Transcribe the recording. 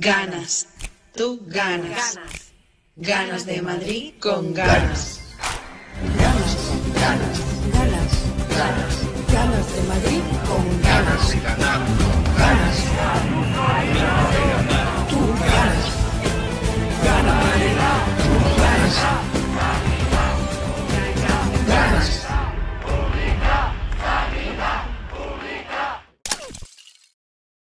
Ganas. Tú ganas. Ganas de Madrid con ganas. Ganas, ganas, ganas, ganas, ganas de Madrid con ganas. ganas.